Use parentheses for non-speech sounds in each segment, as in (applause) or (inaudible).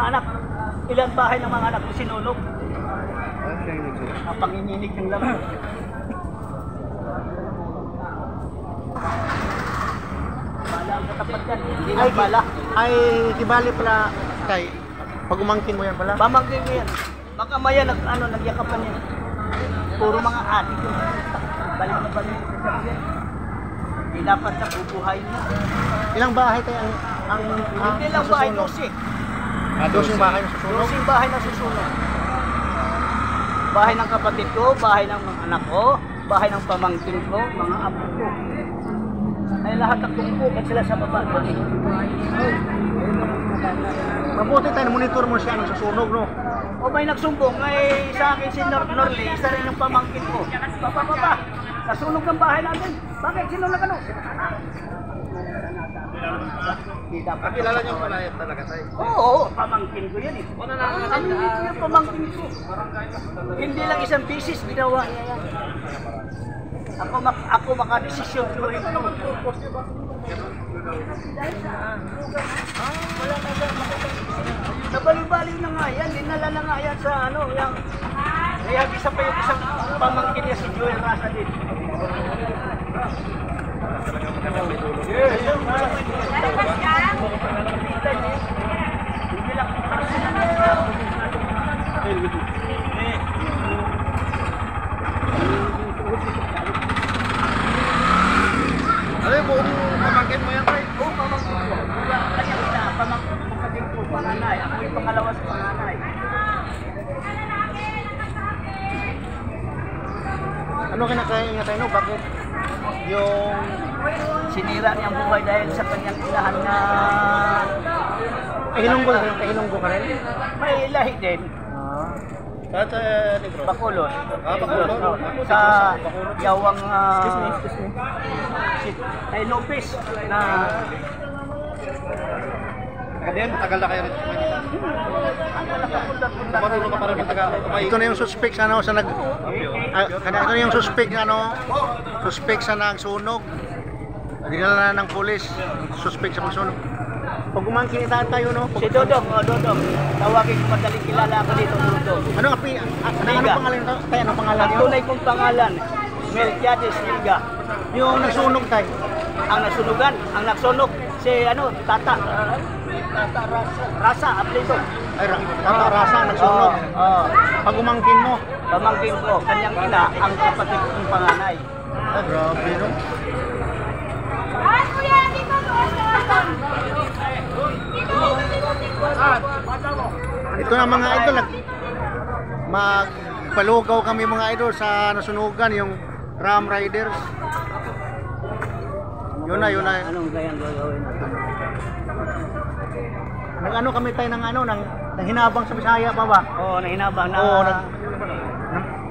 mga anak? Ilang bahay ng mga anak mo sinunog? Ano ah, siya yung nagsira? Ang panginginig ng lamang. bala ang. Hindi na bala. Ay, di bali pala, tay. Pag umangkin mo yan pala? Pamangkin mo yan. Baka maya nag, ano, nagyakapan yan. Puro mga adik yun. Balik na balik sa sabihin. Hindi dapat na bubuhay na. Ilang bahay tayo ang ang, ang Hindi ah, lang bahay, 12. Ah, dosing bahay na susunog. Dosing bahay na susunod. Bahay ng kapatid ko, bahay ng mga anak ko, bahay ng pamangkin ko, mga apo ko. Ay lahat ng tungkukan sila sa baba. Mabuti tayo, monitor mo siya nang susunog, no? O may nagsumbong, ay sa akin si Nor Norley, isa rin yung pamangkin ko. Papa, papa, nasunog ng bahay natin. Bakit? Sino na dapat. Kakilala niyo pala yan talaga tayo. Oo, oo, pamangkin ko yan eh. Ano dito yung pamangkin ko? Hindi lang isang bisis ginawa niya yan. Ako, mak ako makadesisyon ko rin na siya Nabali-bali na nga yan, dinala na nga yan sa ano, yung... Kaya isa pa yung isang pamangkin niya si Joel Rasa din. Hindi Ano kinakain niya tayo, no? Bakit yung... Sinira niyang buhay dahil sa kanyang inahan na Kahilunggo ka rin? Kahilunggo ka rin? may lahi din. Ah. At, uh, bro? Bacolod. Ah, Bacolod. Oo, Sa Yawang uh, Excuse me, excuse me. si Tay Lopez na Again, tagal na kayo rin. ang nakapunta-punta. Marunong ka pa rin Tagalog. Ito na yung suspect sa ano, sa nag... Ah, kana ito na yung suspect na ano, suspect sa nagsunog. Dinala na ng pulis, suspect sa pagsunog. Pag umangkin tayo, no? Si Dodong, oh, Dodong. Tawagin ko madaling kilala ako dito, Dodong. Ano ah, ano, ano Liga. pangalan ito? Tayo, ano pangalan Ang niyo? tunay kong pangalan, Melquiades Liga. Yung nagsunog tayo. Ang nasunugan, ang nagsunog, si ano, Tata. uh, Tata Rasa. Rasa, apelyido. Ay, tama, rasa, nagsunog. Oo, oo. Pag umangkin mo. Pamangkin ko, kanyang ina, ang kapatid kong panganay. Ah, grabe, no? Ay, kuya, dito doon. Dito, dito, dito. Ito na mga idol, magpalugaw kami mga idol sa nasunugan, yung Ram Riders. Yun na, yun na. Anong gagawin natin? Nag ano kami tayo ng ano, ng, ng hinabang sa Bisaya ba? Oo, oh, nahinabang na... Oo, nag,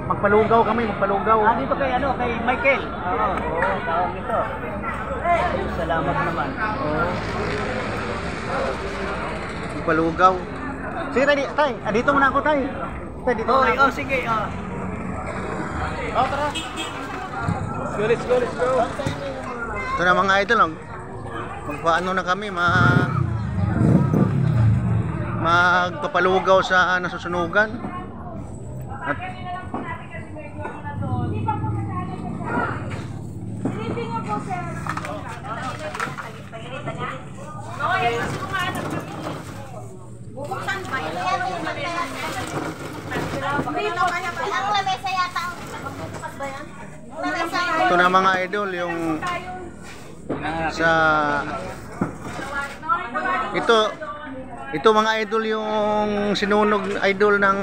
magpalugaw kami, magpalugaw. Ah, dito kay ano, kay Michael. Oo, oo, tawag ito. Salamat naman. Oo. Magpalugaw. Sige tay, ah, dito muna ako tay. Tay, dito Oh, muna ako. oh, sige, oh. Oh, tara. Go, let's go, let's go. Ito na mga idol, oh. magpaano na kami, ma magpapalugaw sa nasusunugan. At Silipin niyo po, sir. Bubuksan ba? Dito kaya pa. Ang lamesa yata. Ito na mga idol, yung sa ito ito mga idol yung sinunog idol ng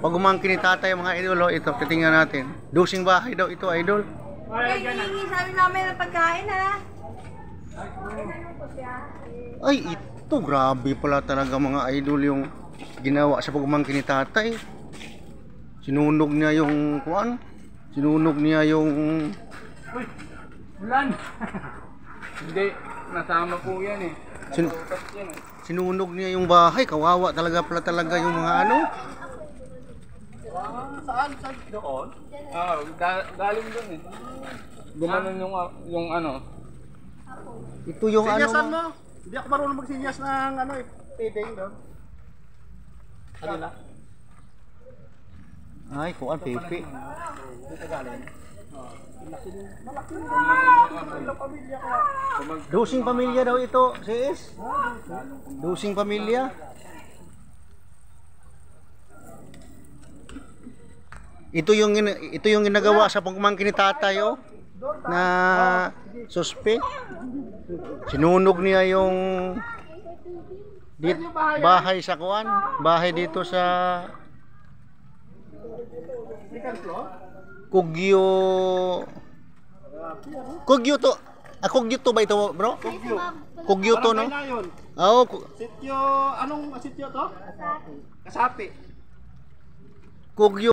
pagumangkin ni tatay mga idol oh, ito titingnan natin dusing bahay daw ito idol Ay, sabi namin pagkain ha. ay ito grabe pala talaga mga idol yung ginawa sa pagumangkin ni tatay sinunog niya yung kuan sinunog niya yung Ulan. (laughs) Hindi, nasama po yan eh. sin- yan eh. sinunog niya yung bahay kawawa talaga pala talaga yung mga ano Saan? Saan? Doon? Ah, ga- galing doon eh. Gumanon yung, ah, yung ano. ito yung ano Sinyasan mo. Hindi ako marunong magsinyas ng ano eh. feeding doon. Kanila? Ay, kuan pipi. Dusing pamilya daw ito, sis. Dusing pamilya. Ito yung ito yung ginagawa sa pagmangkin ni tatay oh, na suspect. Sinunog niya yung dit, bahay sa kuan, bahay dito sa Kugyo Kugyo to. Ah, Kugyo to ba ito, bro? Kugyo to, no? Oo, ku- Sityo, anong sityo to? Kasapi. Kasapi. Kugyo